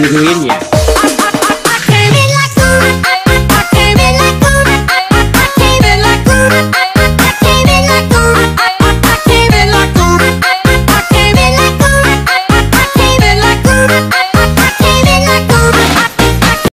你牛一